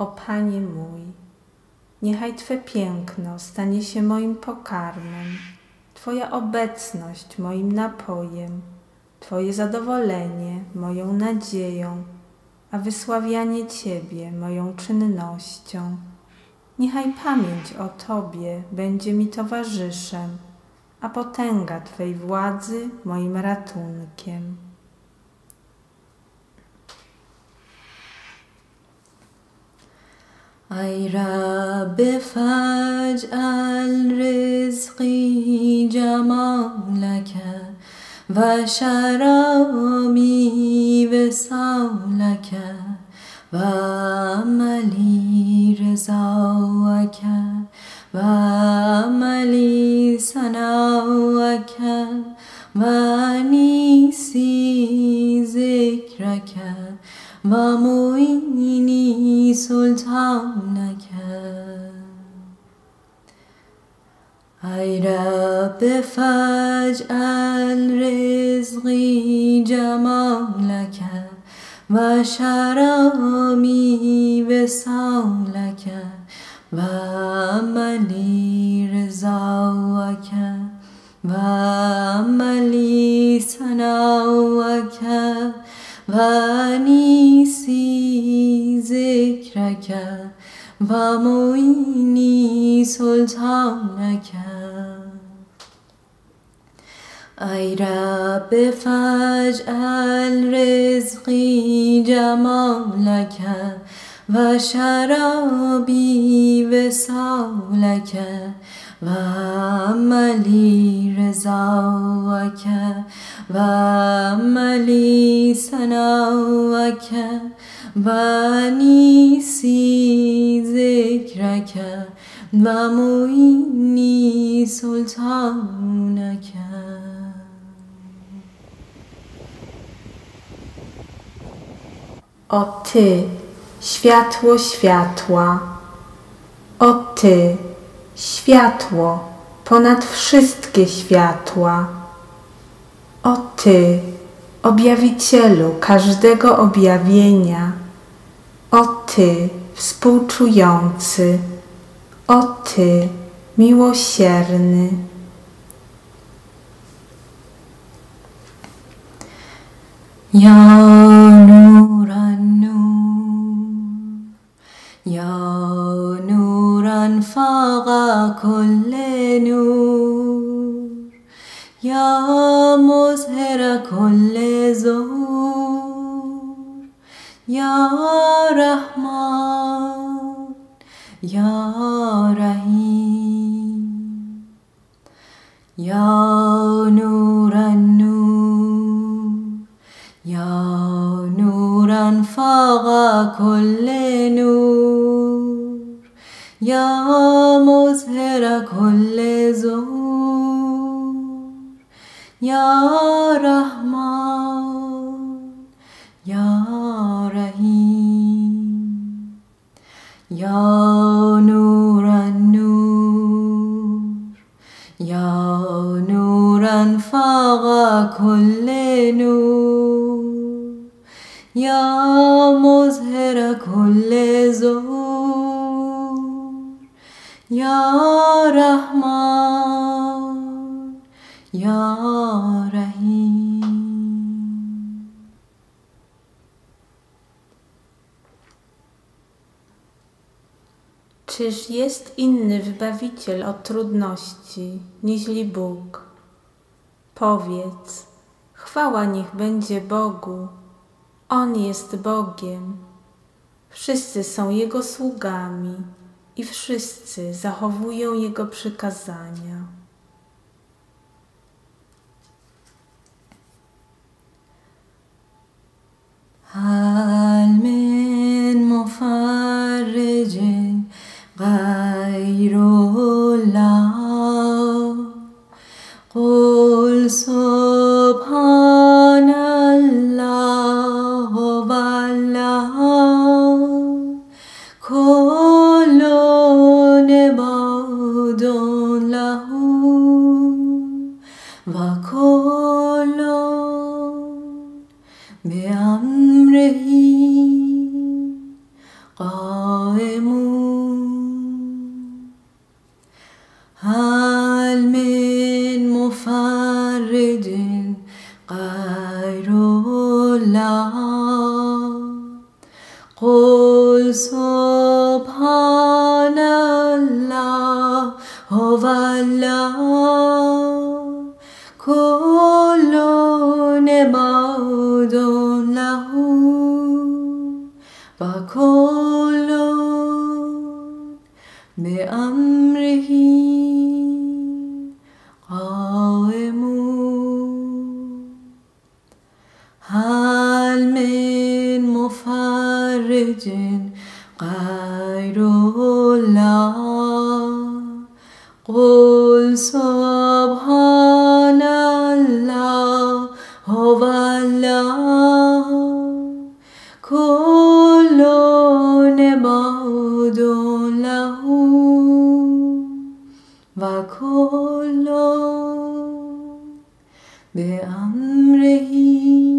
O Panie mój, niechaj Twe piękno stanie się moim pokarmem, Twoja obecność moim napojem, Twoje zadowolenie moją nadzieją, a wysławianie Ciebie moją czynnością. Niechaj pamięć o Tobie będzie mi towarzyszem, a potęga Twej władzy moim ratunkiem. ای رب فاجعل رزقی جمالك و شرابی وصالك و عملی رضاك و عملی سناك و انیسی ذکرك و معینی سلطانك ای رب فاجعل رزقی جمالك و شرابی وصالك و عملی رضاك و عملی سناك و انیسی ذکرك و معینی سلطانك ای رب فاجعل رزقی جمالك و شرابی وصالك و عملی رضاك و عملی سناك و انیسی ذکرك و معینی سلطانك O Ty, światło światła, o Ty, światło ponad wszystkie światła, o Ty, objawicielu każdego objawienia, o Ty, współczujący, o Ty, miłosierny. يا يا نورا فاق كل نور يا مظهر كل ظهور يا رحمن يا رحيم يا نور النور يا نورا فاق نور يا مظهر كل ظهور يا رحمن يا رحيم يا نور النور يا نورا فاق كل نور يا مظهر كل ظهور Ya Rahman, Ya Rahim. Czyż jest inny wybawiciel od trudności, niźli Bóg? Powiedz, chwała niech będzie Bogu. On jest Bogiem. Wszyscy są Jego sługami i wszyscy zachowują Jego przykazania. أمره قائمون. هل من مفرد غير الله؟ قل سبحان الله هو الله. كل بأمره قائم هل من مفرج غير الله قل سبحان الله هو الله पे अम रही।